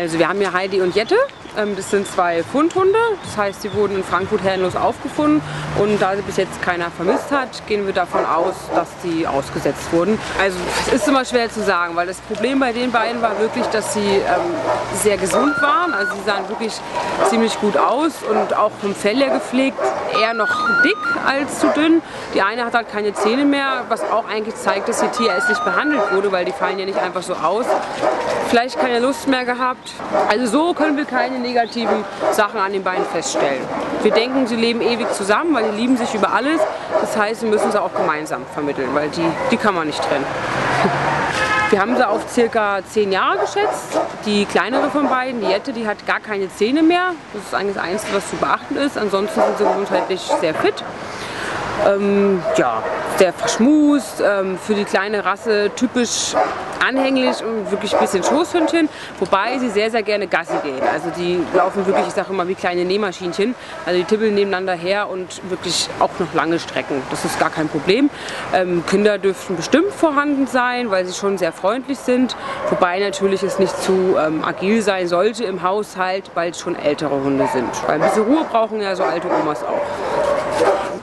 Also wir haben hier Heidi und Jette. Ähm, das sind zwei Fundhunde. Das heißt, sie wurden in Frankfurt herrenlos aufgefunden. Und da sie bis jetzt keiner vermisst hat, gehen wir davon aus, dass sie ausgesetzt wurden. Also es ist immer schwer zu sagen, weil das Problem bei den beiden war wirklich, dass sie ähm, sehr gesund waren. Also sie sahen wirklich ziemlich gut aus und auch vom Fell her gepflegt, eher noch dick als zu dünn. Die eine hat halt keine Zähne mehr, was auch eigentlich zeigt, dass sie tierärztlich behandelt wurde, weil die fallen ja nicht einfach so aus. Vielleicht keine Lust mehr gehabt. Also so können wir keine negativen Sachen an den beiden feststellen. Wir denken, sie leben ewig zusammen, weil sie lieben sich über alles. Das heißt, wir müssen sie auch gemeinsam vermitteln, weil die, die kann man nicht trennen. Wir haben sie auf circa zehn Jahre geschätzt. Die kleinere von beiden, die Jette, die hat gar keine Zähne mehr. Das ist eigentlich das Einzige, was zu beachten ist. Ansonsten sind sie gesundheitlich sehr fit. Ähm, ja, sehr verschmust, ähm, für die kleine Rasse typisch anhänglich und wirklich ein bisschen Schoßhündchen, wobei sie sehr, sehr gerne Gassi gehen. Also die laufen wirklich, ich sage immer, wie kleine Nähmaschinchen. Also die tippeln nebeneinander her und wirklich auch noch lange Strecken. Das ist gar kein Problem. Ähm, Kinder dürften bestimmt vorhanden sein, weil sie schon sehr freundlich sind, wobei natürlich es nicht zu ähm, agil sein sollte im Haushalt, weil es schon ältere Hunde sind. Weil ein bisschen Ruhe brauchen ja so alte Omas auch.